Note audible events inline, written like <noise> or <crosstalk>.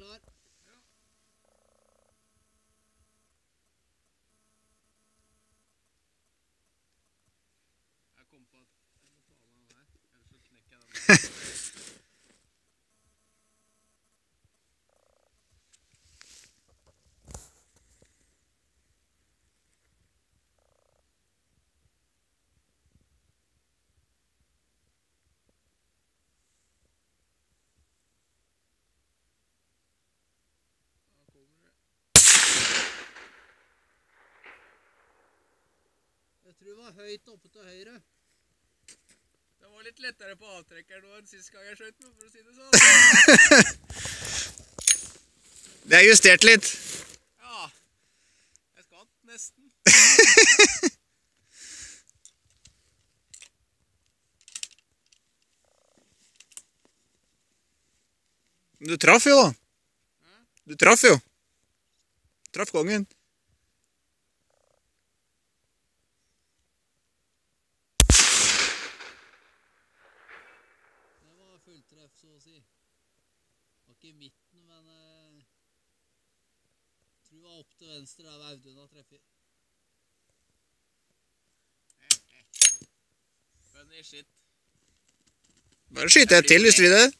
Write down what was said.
klar. Jeg kom på at jeg må ta med den her, ellers så knekker jeg den. Da kommer det. Jeg tror det var høyt oppe til høyre. Det var litt lettere på avtrekkeren nå enn sist gang jeg skjøt med, for å si det sånn. <laughs> Det er justert litt. Ja. Jeg skvatt nesten. <laughs> Men du traff jo, da. Du traff jo. Traff kongen. Var så å si. Var ikke i midten, men eh, tror det var opp til venstre der Audun har treffet. Funny shit. Bare skyter jeg til hvis du vil det.